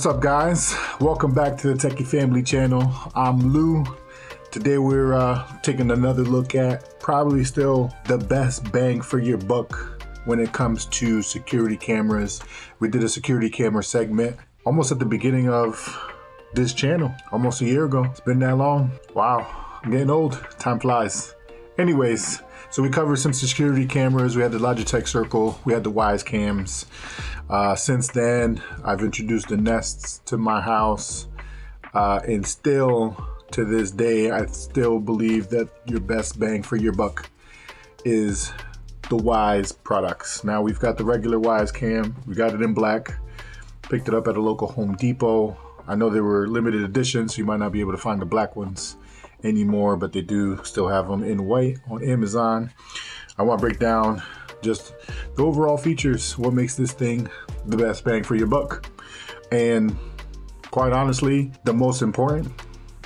What's up, guys? Welcome back to the Techie Familie channel. I'm Lou. Today we're uh, taking another look at probably still the best bang for your buck when it comes to security cameras. We did a security camera segment almost at the beginning of this channel, almost a year ago. It's been that long. Wow, I'm getting old. Time flies. Anyways, so we covered some security cameras. We had the Logitech Circle. We had the Wyze cams. Uh, since then, I've introduced the Nests to my house. Uh, and still, to this day, I still believe that your best bang for your buck is the Wyze products. Now we've got the regular Wyze cam. We got it in black. Picked it up at a local Home Depot. I know they were limited editions, so you might not be able to find the black ones anymore, but they do still have them in white on Amazon. I want to break down just the overall features, what makes this thing the best bang for your buck. And quite honestly, the most important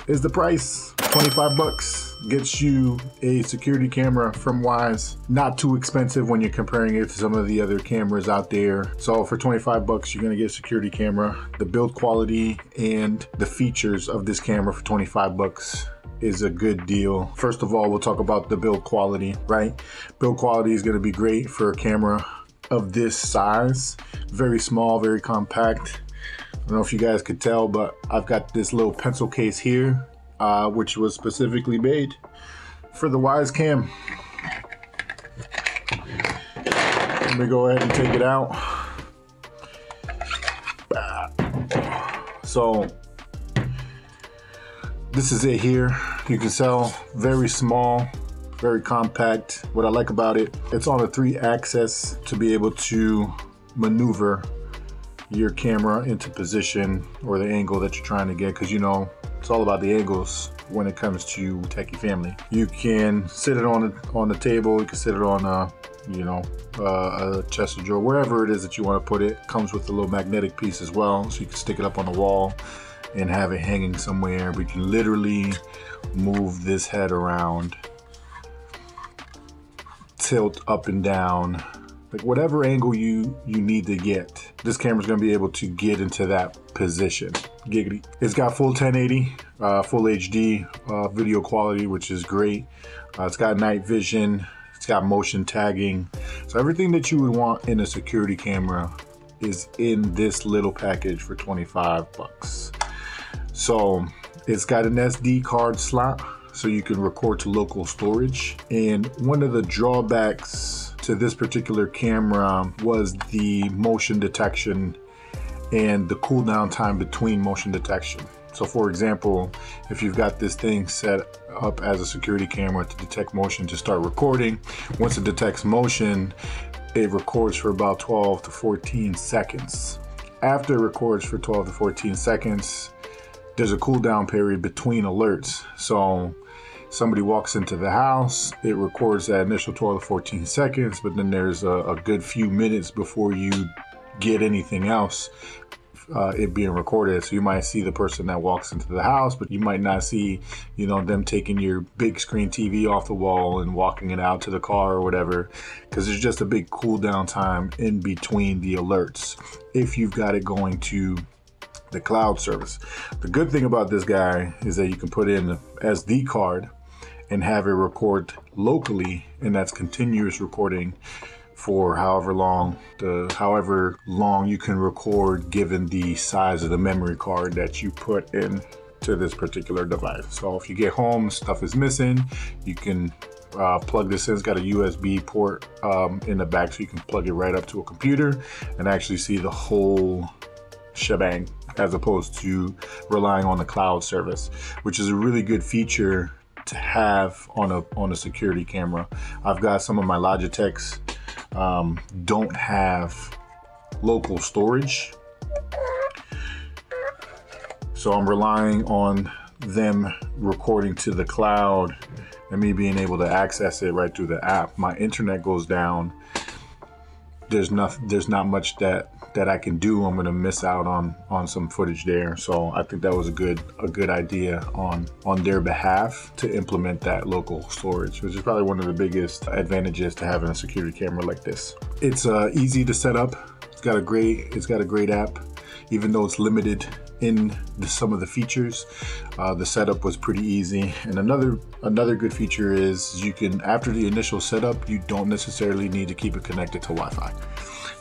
is the price. 25 bucks gets you a security camera from Wyze. Not too expensive when you're comparing it to some of the other cameras out there. So for 25 bucks, you're gonna get a security camera. The build quality and the features of this camera for 25 bucks is a good deal. First of all, we'll talk about the build quality, right? Build quality is gonna be great for a camera of this size. Very small, very compact. I don't know if you guys could tell, but I've got this little pencil case here, uh, which was specifically made for the Wyze Cam. Let me go ahead and take it out. So this is it here. You can tell very small, very compact. What I like about it, it's on a three axis to be able to maneuver your camera into position or the angle that you're trying to get because you know it's all about the angles when it comes to Techie Familie you can sit it on the on the table you can sit it on a you know uh, a chest drawer wherever it is that you want to put it comes with a little magnetic piece as well so you can stick it up on the wall and have it hanging somewhere. We can literally move this head around, tilt up and down, like whatever angle you you need to get. This camera's gonna be able to get into that position. Giggity. It's got full 1080, uh, full HD uh, video quality, which is great. Uh, it's got night vision. It's got motion tagging. So everything that you would want in a security camera is in this little package for 25 bucks. So it's got an SD card slot so you can record to local storage. And one of the drawbacks to this particular camera was the motion detection and the cooldown time between motion detection. So for example, if you've got this thing set up as a security camera to detect motion to start recording, once it detects motion, it records for about 12 to 14 seconds. After it records for 12 to 14 seconds, there's a cooldown period between alerts. So somebody walks into the house, it records that initial 12 to 14 seconds, but then there's a, a good few minutes before you get anything else. Uh, it being recorded. So you might see the person that walks into the house, but you might not see, you know, them taking your big screen TV off the wall and walking it out to the car or whatever, because there's just a big cool down time in between the alerts. If you've got it going to the cloud service. The good thing about this guy is that you can put in SD card and have it record locally, and that's continuous recording for however long the however long you can record given the size of the memory card that you put in to this particular device. So if you get home, stuff is missing, you can uh, plug this in. It's got a USB port um, in the back, so you can plug it right up to a computer and actually see the whole shebang as opposed to relying on the cloud service, which is a really good feature to have on a on a security camera. I've got some of my Logitechs um, don't have local storage, so I'm relying on them recording to the cloud and me being able to access it right through the app. My internet goes down. There's not there's not much that that I can do, I'm gonna miss out on on some footage there. So I think that was a good a good idea on on their behalf to implement that local storage, which is probably one of the biggest advantages to having a security camera like this. It's uh, easy to set up. It's got a great it's got a great app. even though it's limited in the, some of the features. Uh, the setup was pretty easy. And another another good feature is you can after the initial setup, you don't necessarily need to keep it connected to Wi-Fi.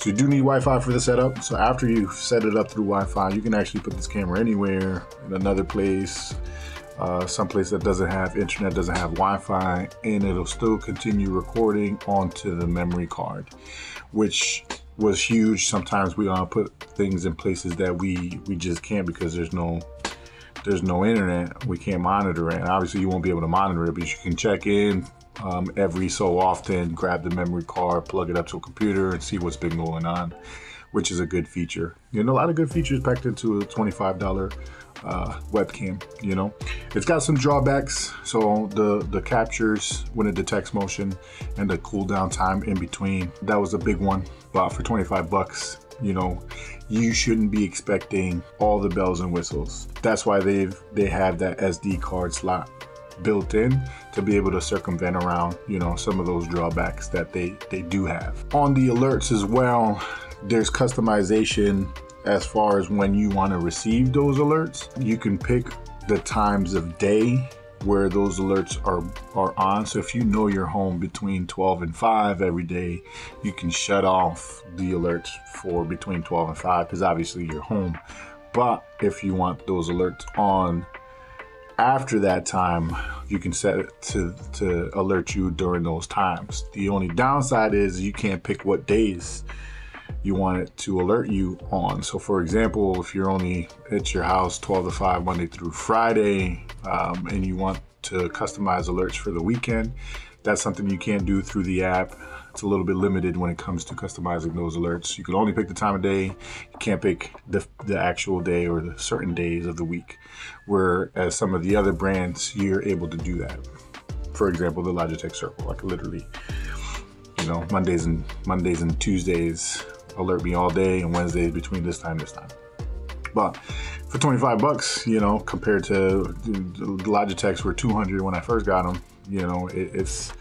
You do need Wi-Fi for the setup. So after you set it up through Wi-Fi, you can actually put this camera anywhere in another place, uh, someplace that doesn't have internet, doesn't have Wi-Fi, and it'll still continue recording onto the memory card, which was huge. Sometimes we uh, put things in places that we we just can't because there's no there's no internet. We can't monitor it. And obviously, you won't be able to monitor it, but you can check in um, every so often, grab the memory card, plug it up to a computer, and see what's been going on, which is a good feature. And a lot of good features packed into a $25 uh, webcam. You know, it's got some drawbacks. So the the captures when it detects motion and the cooldown time in between that was a big one. But for 25 bucks, you know, you shouldn't be expecting all the bells and whistles. That's why they've they have that SD card slot built in to be able to circumvent around you know some of those drawbacks that they they do have on the alerts as well there's customization as far as when you want to receive those alerts. You can pick the times of day where those alerts are are on. So if you know you're home between 12 and 5 every day, you can shut off the alerts for between 12 and 5 because obviously you're home. But if you want those alerts on after that time, you can set it to to alert you during those times. The only downside is you can't pick what days you want it to alert you on. So, for example, if you're only at your house 12 to 5 Monday through Friday um, and you want to customize alerts for the weekend, that's something you can't do through the app. It's a little bit limited when it comes to customizing those alerts. You can only pick the time of day. You can't pick the, the actual day or the certain days of the week. Whereas some of the other brands, you're able to do that. For example, the Logitech Circle, like literally, you know, Mondays and Mondays and Tuesdays alert me all day and Wednesdays between this time and this time. But for 25 bucks, you know, compared to Logitechs were 200 when I first got them, you know, it, it's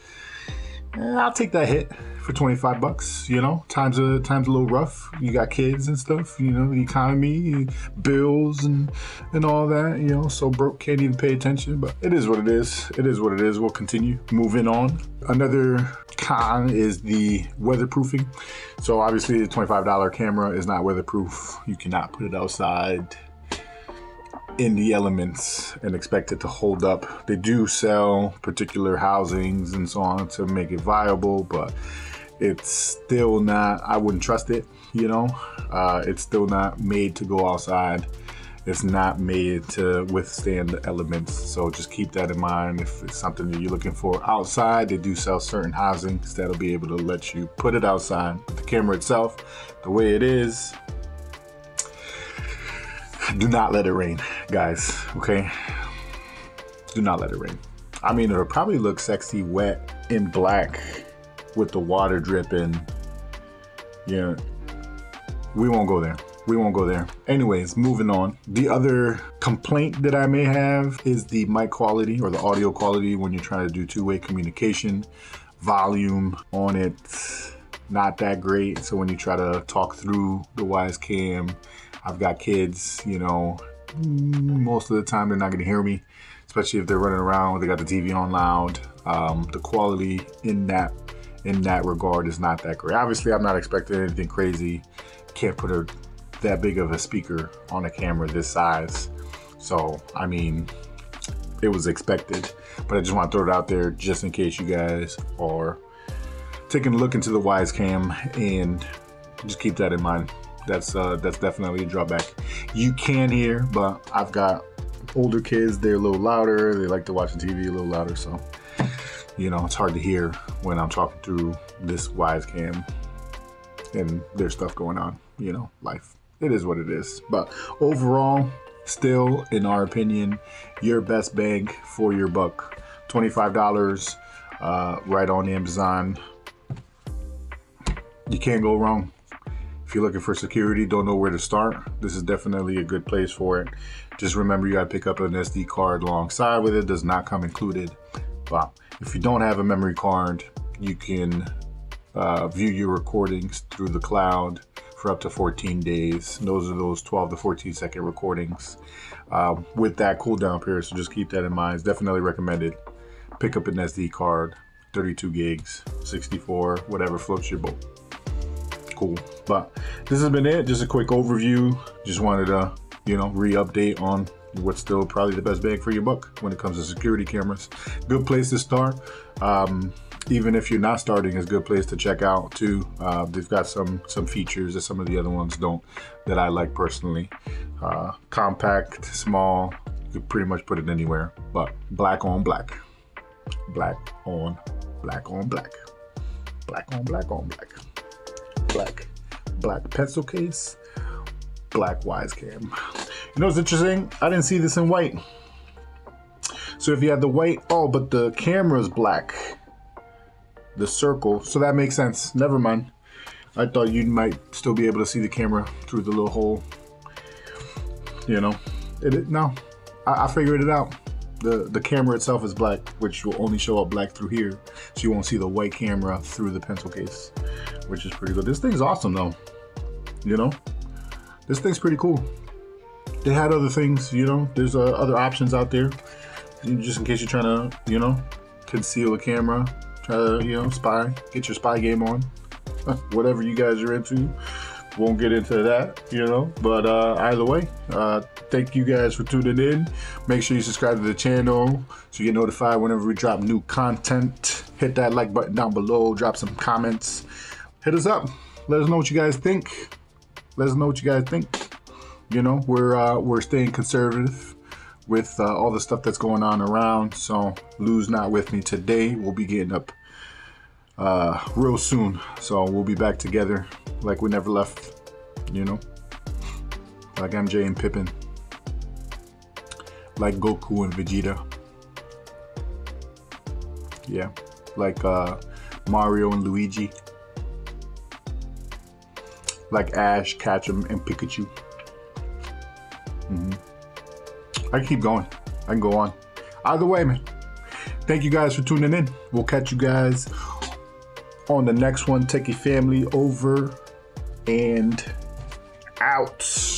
eh, I'll take that hit for 25 bucks, you know. Times a times a little rough. You got kids and stuff, you know, the economy, bills and and all that, you know, so broke can't even pay attention, but it is what it is. It is what it is. We'll continue moving on. Another con is the weatherproofing. So obviously the $25 camera is not weatherproof. You cannot put it outside in the elements and expect it to hold up. They do sell particular housings and so on to make it viable, but it's still not, I wouldn't trust it, you know? Uh, it's still not made to go outside. It's not made to withstand the elements. So just keep that in mind. If it's something that you're looking for outside, they do sell certain housings that'll be able to let you put it outside. The camera itself, the way it is, do not let it rain, guys. Okay? Do not let it rain. I mean, it'll probably look sexy wet in black with the water dripping. Yeah, we won't go there we won't go there. Anyways, moving on. The other complaint that I may have is the mic quality or the audio quality when you're trying to do two-way communication. Volume on it, not that great. So when you try to talk through the Wyze Cam, I've got kids, you know, most of the time they're not gonna hear me, especially if they're running around, they got the TV on loud. Um, the quality in that in that regard is not that great. Obviously, I'm not expecting anything crazy. Can't put a that big of a speaker on a camera this size. So, I mean, it was expected, but I just want to throw it out there just in case you guys are taking a look into the Wyze Cam and just keep that in mind. That's uh, that's definitely a drawback. You can hear, but I've got older kids. They're a little louder. They like to watch the TV a little louder, so you know it's hard to hear when I'm talking through this Wyze Cam and there's stuff going on. You know, life it is what it is. But overall, still, in our opinion, your best bang for your buck. $25 uh, right on Amazon. You can't go wrong. If you're looking for security, don't know where to start, this is definitely a good place for it. Just remember you gotta pick up an SD card alongside with it, does not come included. But if you don't have a memory card, you can uh, view your recordings through the cloud for up to 14 days. Those are those 12 to 14 second recordings uh, with that cooldown period. So just keep that in mind. It's definitely recommended. Pick up an SD card, 32 gigs, 64, whatever floats your boat. Cool. But this has been it. Just a quick overview. Just wanted to, you know, re-update on what's still probably the best bang for your buck when it comes to security cameras. Good place to start. Um, even if you're not starting, it's a good place to check out too. Uh, they've got some some features that some of the other ones don't that I like personally. Uh, compact, small, you could pretty much put it anywhere. But black on black, black on black on black, black on black on black, black black pencil case, black Wyze cam. You know what's interesting? I didn't see this in white. So if you had the white, oh, but the camera's black the circle. So that makes sense. Never mind. I thought you might still be able to see the camera through the little hole. You know, it, no, I, I figured it out. The, the camera itself is black, which will only show up black through here. So you won't see the white camera through the pencil case, which is pretty good. This thing's awesome though. You know, this thing's pretty cool. They had other things, you know, there's uh, other options out there. Just in case you're trying to, you know, conceal a camera Try to, you know, spy, get your spy game on. Whatever you guys are into. Won't get into that, you know. But uh, either way, uh, thank you guys for tuning in. Make sure you subscribe to the channel so you get notified whenever we drop new content. Hit that like button down below. Drop some comments. Hit us up. Let us know what you guys think. Let us know what you guys think. You know, we're uh, we're staying conservative with uh, all the stuff that's going on around. So lose not with me today. We'll be getting up uh, real soon. So we'll be back together like we never left, you know, like MJ and Pippen, like Goku and Vegeta. Yeah, like uh, Mario and Luigi, like Ash, Ketchum, and Pikachu. Mm-hmm. I can keep going. I can go on. Either way, man. Thank you guys for tuning in. We'll catch you guys on the next one. Techie Familie over and out.